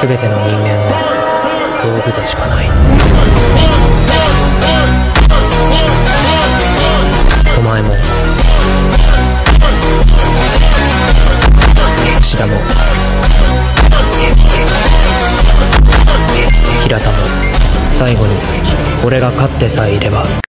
全ての人間は道具でしかない。お前も。志田も。平田も。最後に俺が勝ってさえいれば。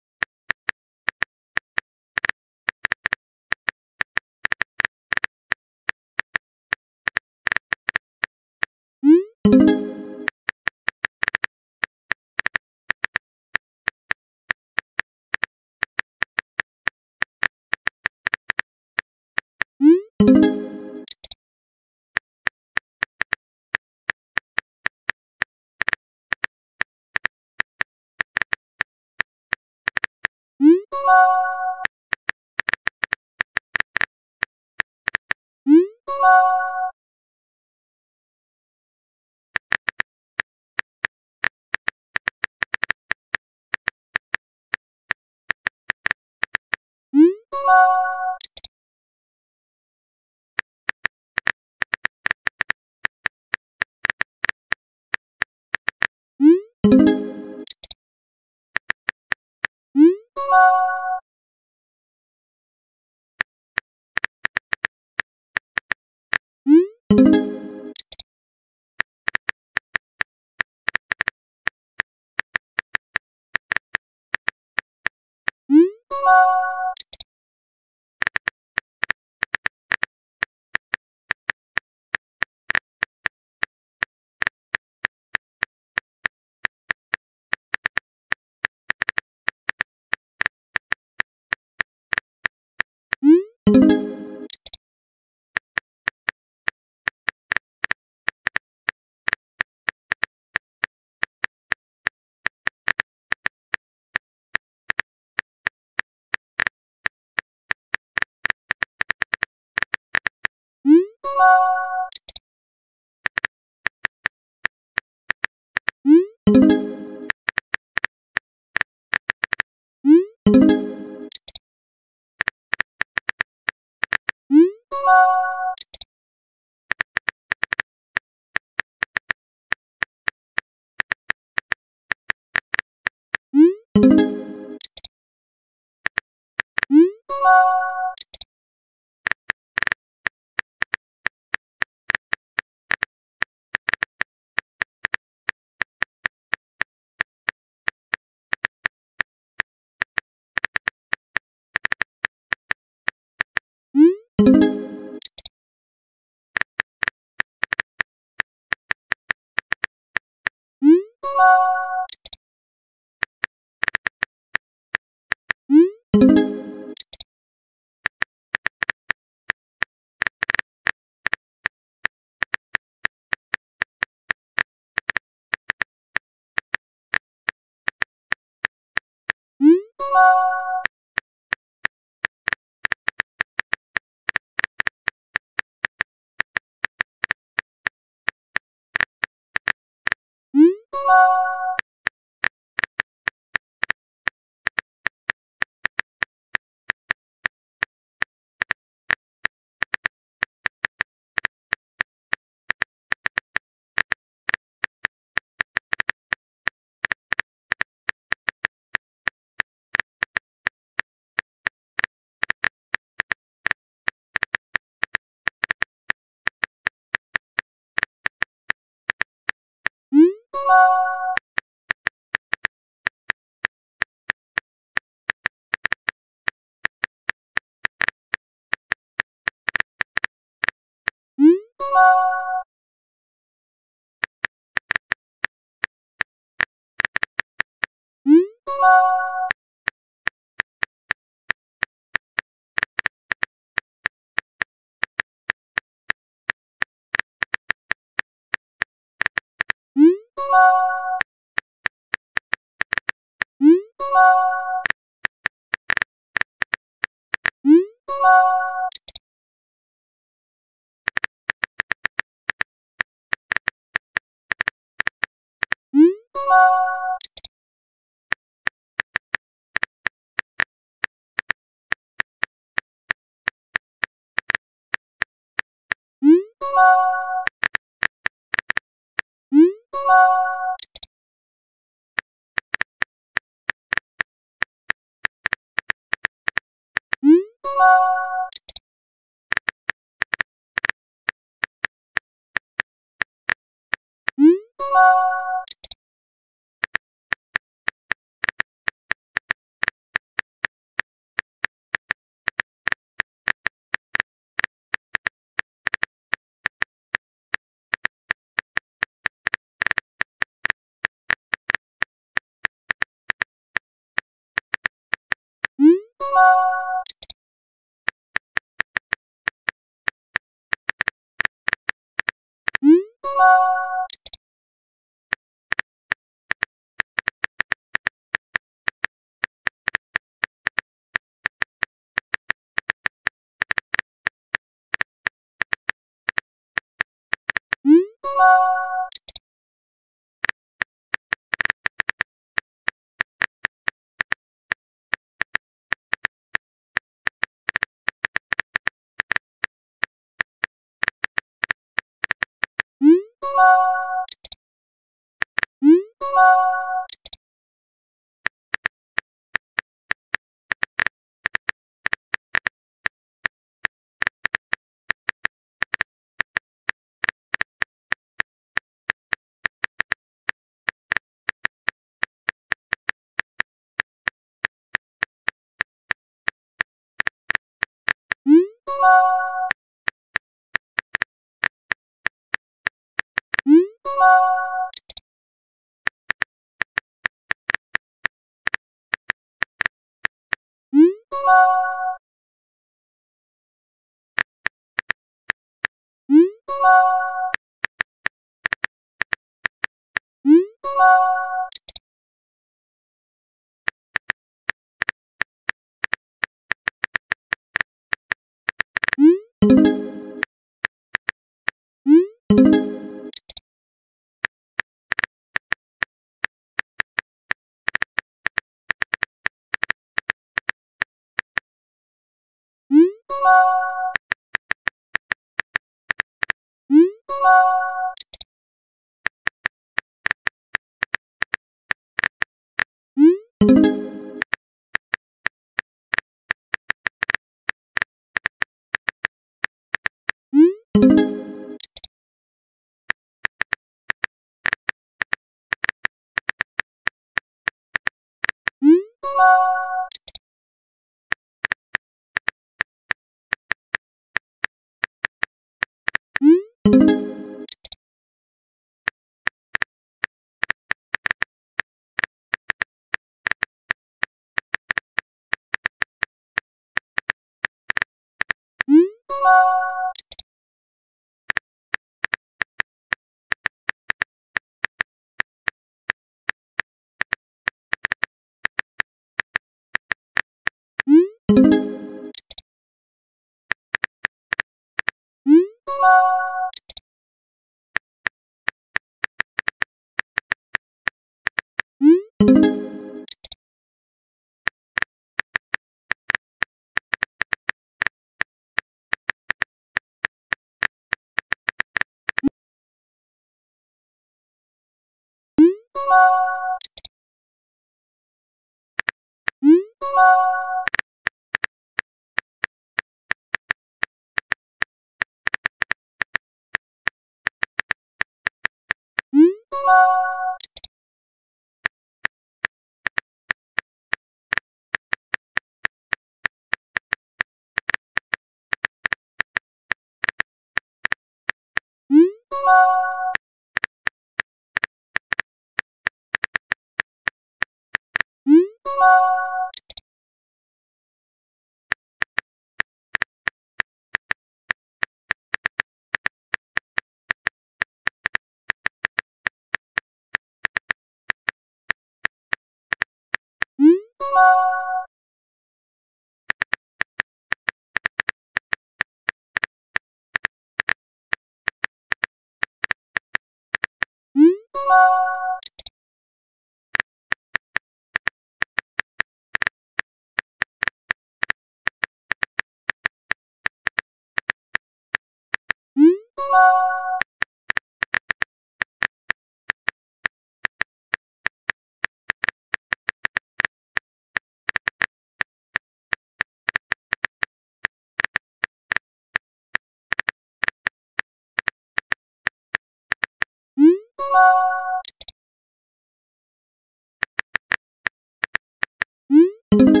You